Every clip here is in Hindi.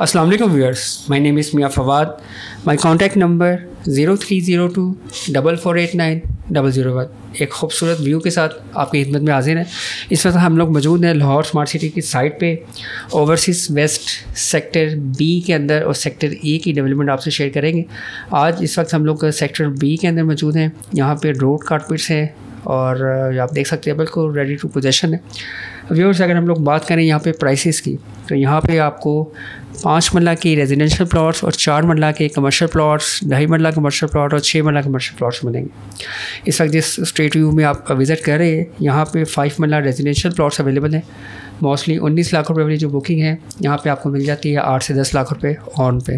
वालेकुम viewers my name is Mian Fawad my contact number zero three zero two double four eight nine double zero one एक खूबसूरत व्यू के साथ आपकी खिदमत में हाजिर है। इस वक्त हम लोग मौजूद हैं लाहौर स्मार्ट सिटी की साइट पे। ओवरसीज़ वेस्ट सेक्टर बी के अंदर और सेक्टर ए की डेवलपमेंट आपसे शेयर करेंगे। आज इस वक्त हम लोग सेक्टर बी के अंदर मौजूद हैं। यहाँ पे रोड कारपेट्स हैं और आप देख सकते हैं बिल्कुल रेडी टू पोजेशन है। व्यूअर्स अगर हम लोग बात करें यहाँ पे प्राइसेस की तो यहाँ पे आपको पाँच मरला की रेजिडेंशियल प्लॉट्स और चार मरला के कमर्शियल प्लॉट्स ढाई मरला कमर्शियल प्लॉट और छः मरला कमर्शियल प्लॉट्स मिलेंगे। इस वक्त जिस स्ट्रेट व्यू में आप विज़िट कर रहे हैं, यहाँ पे five marla residential plots available हैं। मोस्टली उन्नीस लाख रुपये वाली जो बुकिंग है, यहाँ पे आपको मिल जाती है आठ से दस लाख रुपये ऑन पे।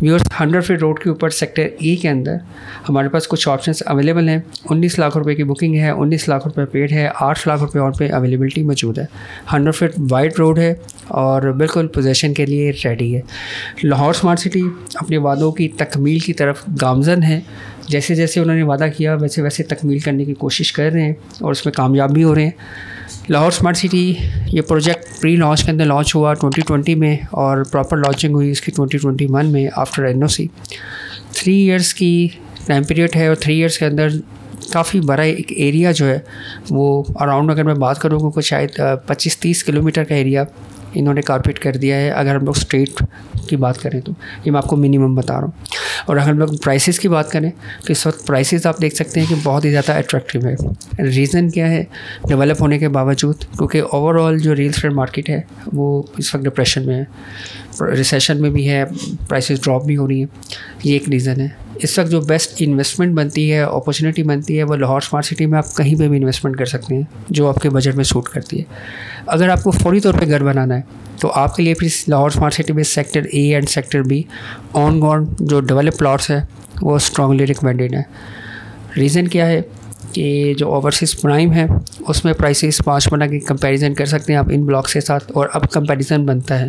व्यूअर्स हंड्रेड फीट रोड के ऊपर सेक्टर ए के अंदर हमारे पास कुछ ऑप्शंस अवेलेबल हैं। उन्नीस लाख रुपये की बुकिंग है, उन्नीस लाख रुपये पेड है, आठ लाख रुपये ऑन पे अवेलेबिलिटी मौजूद है। हंड्रेड फीट वाइड रोड है और बिल्कुल पोजेशन के लिए रेडी है। लाहौर स्मार्ट सिटी अपने वादों की तकमील की तरफ़ गामजन है। जैसे जैसे उन्होंने वादा किया वैसे वैसे तकमील करने की कोशिश कर रहे हैं और उसमें कामयाब भी हो रहे हैं। लाहौर स्मार्ट सिटी ये प्रोजेक्ट प्री लॉन्च के अंदर लॉन्च हुआ 2020 में और प्रॉपर लॉन्चिंग हुई इसकी 2021 में after N O C three years की टाइम पीरियड है और थ्री इयर्स के अंदर काफ़ी बड़ा एक एरिया जो है, वो अराउंड अगर मैं बात करूँ, कुछ शायद पच्चीस तीस किलोमीटर का एरिया इन्होंने कारपेट कर दिया है। अगर हम लोग स्ट्रेट की बात करें तो। ये मैं आपको मिनिमम बता रहा हूँ। और अगर हम लोग प्राइसेस की बात करें तो इस वक्त प्राइसेस आप देख सकते हैं कि बहुत ही ज़्यादा अट्रैक्टिव है। रीज़न क्या है? डेवलप होने के बावजूद, क्योंकि ओवरऑल जो रियल स्टेट मार्केट है, वो इस वक्त डिप्रेशन में है। रिसेशन में भी है प्राइसेस ड्रॉप भी हो रही हैं। ये एक रीज़न है। इस वक्त जो बेस्ट इन्वेस्टमेंट बनती है अपॉर्चुनिटी बनती है, वो लाहौर स्मार्ट सिटी में आप कहीं पे भी इन्वेस्टमेंट कर सकते हैं, जो आपके बजट में सूट करती है। अगर आपको फौरी तौर पे घर बनाना है तो आपके लिए फिर लाहौर स्मार्ट सिटी में sector A and sector B on ground जो डेवलप प्लाट्स हैं, वो स्ट्रांगली रिकमेंडेड है। रीज़न क्या है? कि जो ओवरसीज़ प्राइम है, उसमें प्राइसेस पाँच मना की कंपैरिजन कर सकते हैं आप इन ब्लॉक्स के साथ और अब कंपैरिजन बनता है।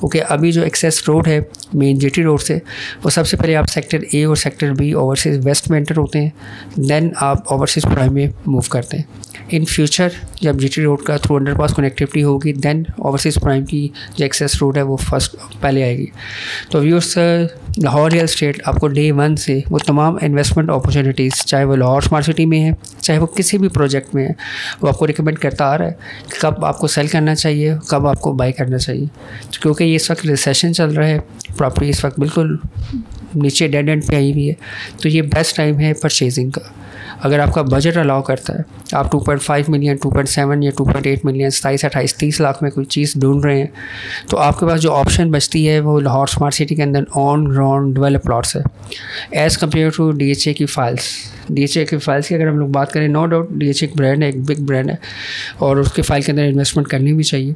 क्योंकि अभी जो एक्सेस रोड है मेन जीटी रोड से, वो सबसे पहले आप सेक्टर ए और सेक्टर बी ओवरसीज़ वेस्ट में एंटर होते हैं देन आप ओवरसीज़ प्राइम में मूव करते हैं। इन फ्यूचर जब जी रोड का थ्रू अंडर पास कनेक्टिविटी होगी देन ओवरसीज़ प्राइम की जो एक्सेस रोड है, वो फ़र्स्ट पहले आएगी। तो व्यूअर्स लाहौर रियल स्टेट आपको डे वन से वो तमाम इन्वेस्टमेंट अपॉर्चुनिटीज़ चाहे वो लाहौर स्मार्ट सिटी में है, चाहे वो किसी भी प्रोजेक्ट में है, वो आपको रिकमेंड करता आ रहा है कि कब आपको सेल करना चाहिए, कब आपको बाई करना चाहिए। क्योंकि इस वक्त रिसेशन चल रहा है प्रॉपर्टी इस वक्त बिल्कुल नीचे डेड एंड पे आई हुई है तो ये बेस्ट टाइम है परचेजिंग का। अगर आपका बजट अलाउ करता है, आप 2.5 मिलियन 2.7 या 2.8 मिलियन सताईस अट्ठाईस, तीस लाख में कोई चीज़ ढूंढ रहे हैं तो आपके पास जो ऑप्शन बचती है वो लाहौर स्मार्ट सिटी के अंदर ऑन ग्राउंड डेवलप प्लॉट्स है। As compare to D H A की फ़ाइल्स डी एच ए की फ़ाइल्स की अगर हम लोग बात करें नो डाउट डी एच एक ब्रांड है, एक बिग ब्रांड है, और उसके फ़ाइल के अंदर इन्वेस्टमेंट करनी भी चाहिए।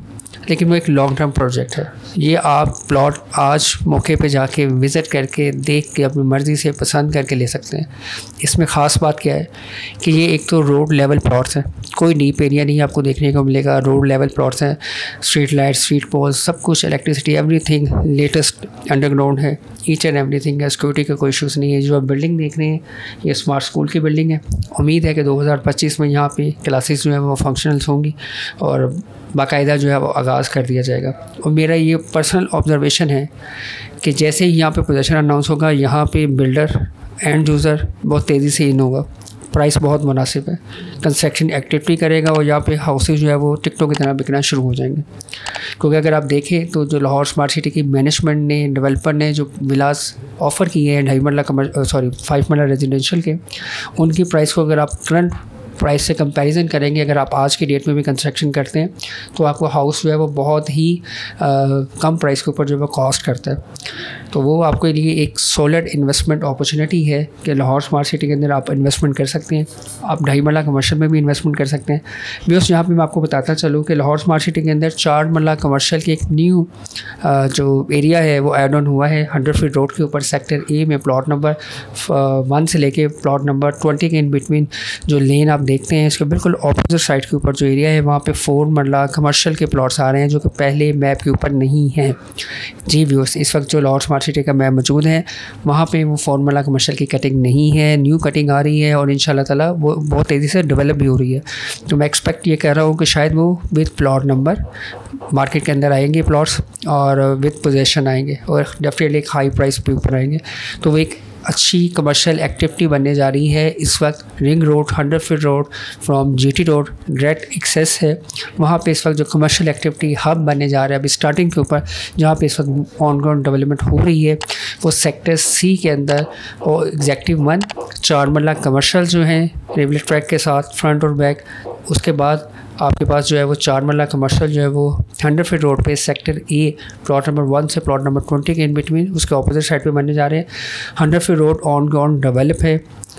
लेकिन वो एक लॉन्ग टर्म प्रोजेक्ट है। ये आप प्लॉट आज मौके पे जाके विज़िट करके, देख के, अपनी मर्ज़ी से पसंद करके ले सकते हैं। इसमें ख़ास बात क्या है कि ये एक तो रोड लेवल प्लॉट्स हैं। कोई डीप एरिया नहीं आपको देखने को मिलेगा। रोड लेवल प्लॉट्स हैं, स्ट्रीट लाइट स्ट्रीट पोल्स, सब कुछ इलेक्ट्रिसिटी एवरीथिंग लेटेस्ट अंडरग्राउंड है। ईच एंड एवरीथिंग है सिक्योरिटी का कोई इशूज़ नहीं है। जो आप बिल्डिंग देख रहे हैं, ये स्मार्ट स्कूल की बिल्डिंग है। उम्मीद है कि 2025 में यहाँ पे क्लासेस जो है, वो फंक्शनल्स होंगी और बाकायदा जो है, वो आगाज़ कर दिया जाएगा। और मेरा ये पर्सनल ऑब्जर्वेशन है कि जैसे ही यहाँ पे पोजेशन अनाउंस होगा, यहाँ पे बिल्डर एंड यूज़र बहुत तेज़ी से इन होगा। प्राइस बहुत मुनासिब है। कंस्ट्रक्शन एक्टिविटी करेगा और यहाँ पे हाउसेज जो है वो टिकटों की तरह बिकना शुरू हो जाएँगे। क्योंकि अगर आप देखें तो जो लाहौर स्मार्ट सिटी की मैनेजमेंट ने डेवलपर ने जो विलास ऑफ़र किए हैं ढाई मरला सॉरी फाइव मरला रेजिडेंशियल के उनकी प्राइस को अगर आप करंट प्राइस से कंपैरिजन करेंगे अगर आप आज की डेट में भी कंस्ट्रक्शन करते हैं तो आपको हाउस जो है वो बहुत ही आ, कम प्राइस के ऊपर जो है वो कॉस्ट करता है। तो वो आपके लिए एक सोलर इन्वेस्टमेंट अपॉर्चुनिटी है कि लाहौर स्मार्ट सिटी के अंदर आप इन्वेस्टमेंट कर सकते हैं। आप ढाई मरला कमर्शियल में भी इन्वेस्टमेंट कर सकते हैं। व्यवस्थ यहाँ पर मैं आपको बताता चलूँ कि लाहौर स्मार्ट सिटी के अंदर चार मरला कमर्शियल की एक न्यू जो एरिया है, वो एड ऑन हुआ है। हंड्रेड फीट रोड के ऊपर सेक्टर ए में प्लाट नंबर वन से लेके प्लाट नंबर ट्वेंटी के इन बिटवीन जो लेन आप देखते हैं, इसके बिल्कुल अपोजिट साइड के ऊपर जो एरिया है, वहाँ पे फोर मरला कमर्शियल के प्लॉट्स आ रहे हैं, जो कि पहले मैप के ऊपर नहीं हैं। जी व्यूअर्स इस वक्त जो लाहौर सिटी का मैप मौजूद है। वहाँ पे वो फार्मूला कमर्शल की कटिंग नहीं है न्यू कटिंग आ रही है और इन ताला वो बहुत तेज़ी से डेवलप भी हो रही है। तो मैं एक्सपेक्ट ये कह रहा हूँ कि शायद वो विद प्लॉट नंबर मार्केट के अंदर आएँगे प्लॉट्स और विद पोजेशन आएँगे और डेफिनेटली एक हाई प्राइस पे ऊपर आएँगे। तो वो एक अच्छी कमर्शियल एक्टिविटी बनने जा रही है। इस वक्त ring road hundred feet road from GT road great access है। वहाँ पे इस वक्त जो कमर्शियल एक्टिविटी हब बनने जा रहा है, अभी स्टार्टिंग के ऊपर, जहाँ पे इस वक्त ऑन ग्राउंड डेवलपमेंट हो रही है। वो सेक्टर सी के अंदर और एग्जैक्टिव वन चार मरला कमर्शल जो हैं रेलवे ट्रैक के साथ फ्रंट और बैक उसके बाद आपके पास जो है वो चार मरला कमर्शल जो है वो हंड्रेड फीट रोड पे sector A plot number one से प्लॉट नंबर ट्वेंटी के इन बिटवीन उसके अपोजिट साइड पे बनने जा रहे हैं। Hundred feet road on ground develop है।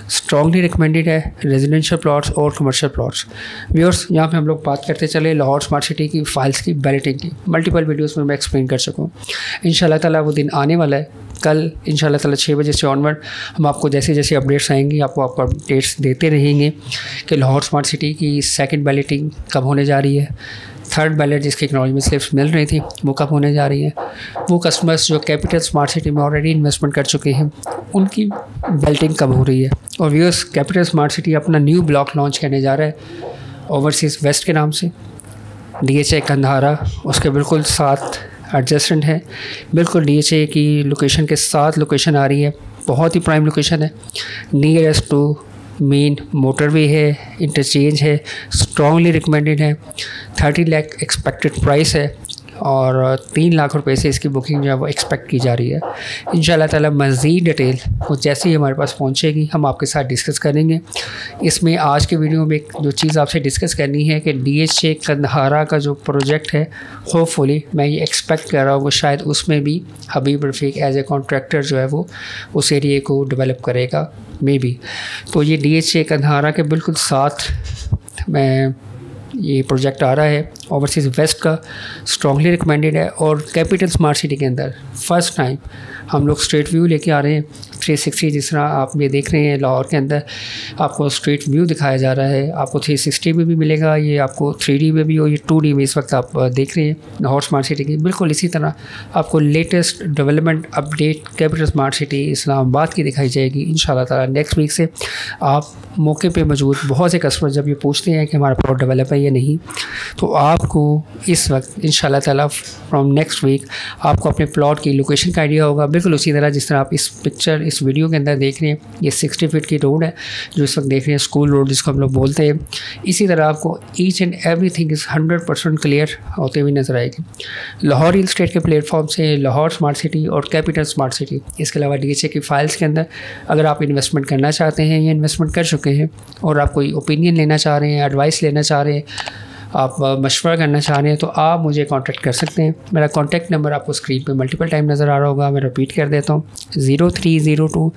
स्ट्रॉन्गली रिकमेंडेड है रेजिडेंशियल प्लॉट्स और कमर्शियल प्लॉट्स व्यूअर्स यहाँ पे हम लोग बात करते चले लाहौर स्मार्ट सिटी की फाइल्स की बैलेटिंग की. मल्टीपल वीडियोस में मैं एक्सप्लेन कर सकूँ. इन ताला वो दिन आने वाला है. कल इन ताला छः बजे से ऑनवर्ड हम आपको जैसे जैसे अपडेट्स आएँगे आपको आपको अपडेट्स देते रहेंगे कि लाहौर स्मार्ट सिटी की सेकेंड बैलेटिंग कब होने जा रही है. थर्ड बैलेट जिसकी एक्नॉलेजमेंट स्लिप्स मिल रही थी, वो कब होने जा रही है? वो कस्टमर्स जो कैपिटल स्मार्ट सिटी में ऑलरेडी इन्वेस्टमेंट कर चुके हैं, उनकी बेल्टिंग कब हो रही है? और व्यूअर्स कैपिटल स्मार्ट सिटी अपना न्यू ब्लॉक लॉन्च करने जा रहा है ओवरसीज़ वेस्ट के नाम से। डी एच ए कंधारा, उसके बिल्कुल साथ एडजस्टेंट है। बिल्कुल डी एच ए की लोकेशन के साथ लोकेशन आ रही है। बहुत ही प्राइम लोकेशन है। नियरेस्ट टू मेन मोटरवे है इंटरचेंज है स्ट्रांगली रिकमेंडेड है। थर्टी लैख एक्सपेक्टेड प्राइस है। और तीन लाख रुपए से इसकी बुकिंग जो है वो एक्सपेक्ट की जा रही है। इन ताला मज़ीद डिटेल वो जैसे ही हमारे पास पहुँचेगी, हम आपके साथ डिस्कस करेंगे। इसमें आज के वीडियो में जो चीज़ आपसे डिस्कस करनी है कि डी एच ए कंधारा का जो प्रोजेक्ट है होपफुली मैं ये एक्सपेक्ट कर रहा हूँ वो शायद उसमें भी हबीब रफ़ीक एज ए कॉन्ट्रैक्टर जो है वो उस एरिए को डेवलप करेगा मे बी तो ये डी एच ए के बिल्कुल साथ मैं ये प्रोजेक्ट आ रहा है। ओवरसीज़ वेस्ट का स्ट्रॉगली रिकमेंडेड है और कैपिटल स्मार्ट सिटी के अंदर। फ़र्स्ट टाइम हम लोग स्ट्रेट व्यू लेके आ रहे हैं। थ्री सिक्सटी जिस तरह आप ये देख रहे हैं, लाहौर के अंदर आपको स्ट्रीट व्यू दिखाया जा रहा है। आपको थ्री सिक्सटी में भी मिलेगा, ये आपको थ्री डी में भी, और ये टू डी में इस वक्त आप देख रहे हैं लाहौर स्मार्ट सिटी की। बिल्कुल इसी तरह आपको latest development update capital smart city Islamabad की दिखाई जाएगी इन ताला नेक्स्ट वीक से। आप मौके पर मौजूद बहुत से कस्टमर जब ये पूछते हैं कि हमारा प्लॉट डेवलप है या नहीं तो आपको इस वक्त इन ताला फ्रॉम नेक्स्ट वीक आपको अपने प्लॉट की लोकेशन का आइडिया होगा। बिल्कुल उसी तरह जिस तरह आप इस पिक्चर इस वीडियो के अंदर देख रहे हैं, ये सिक्सटी फीट की रोड है, जो इस वक्त देख रहे हैं, स्कूल रोड जिसको हम लोग बोलते हैं। इसी तरह आपको each and everything is hundred percent clear होते हुए नज़र आएगी। लाहौर हिल स्टेट के प्लेटफॉर्म से लाहौर स्मार्ट सिटी और कैपिटल स्मार्ट सिटी इसके अलावा डी की फाइल्स के अंदर अगर आप इन्वेस्टमेंट करना चाहते हैं या इन्वेस्टमेंट कर चुके हैं और आप कोई ओपिनियन लेना चाह रहे हैं एडवाइस लेना चाह रहे हैं आप मशवरा करना चाह रहे हैं तो आप मुझे कॉन्टैक्ट कर सकते हैं। मेरा कॉन्टैक्ट नंबर आपको स्क्रीन पर मल्टीपल टाइम नज़र आ रहा होगा, मैं रिपीट कर देता हूँ। Zero three zero two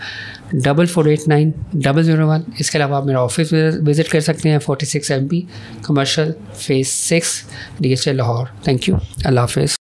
double four eight nine double zero one इसके अलावा आप मेरा ऑफ़िस विज़िट कर सकते हैं forty six M P commercial phase six D H Lahore thank you अल्लाह हाफिज़